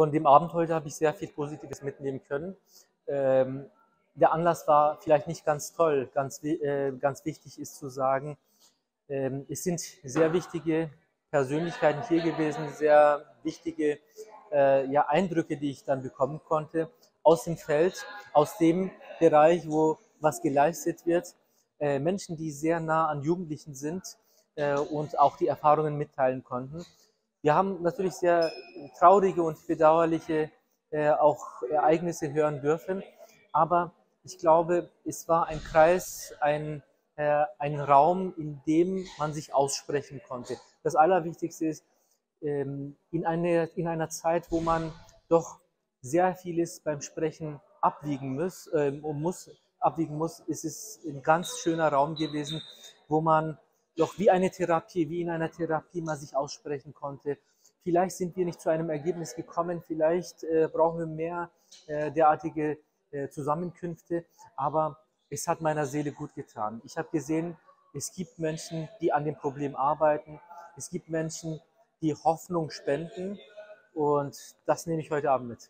von dem Abend heute habe ich sehr viel Positives mitnehmen können. Ähm, der Anlass war vielleicht nicht ganz toll. Ganz, äh, ganz wichtig ist zu sagen, ähm, es sind sehr wichtige Persönlichkeiten hier gewesen, sehr wichtige äh, ja, Eindrücke, die ich dann bekommen konnte aus dem Feld, aus dem Bereich, wo was geleistet wird. Äh, Menschen, die sehr nah an Jugendlichen sind äh, und auch die Erfahrungen mitteilen konnten. Wir haben natürlich sehr traurige und bedauerliche äh, auch Ereignisse hören dürfen, aber ich glaube, es war ein Kreis, ein, äh, ein Raum, in dem man sich aussprechen konnte. Das Allerwichtigste ist, ähm, in, eine, in einer Zeit, wo man doch sehr vieles beim Sprechen abwiegen muss, äh, muss abwiegen muss, ist es ein ganz schöner Raum gewesen, wo man doch wie eine Therapie, wie in einer Therapie mal sich aussprechen konnte. Vielleicht sind wir nicht zu einem Ergebnis gekommen, vielleicht äh, brauchen wir mehr äh, derartige äh, Zusammenkünfte, aber es hat meiner Seele gut getan. Ich habe gesehen, es gibt Menschen, die an dem Problem arbeiten, es gibt Menschen, die Hoffnung spenden und das nehme ich heute Abend mit.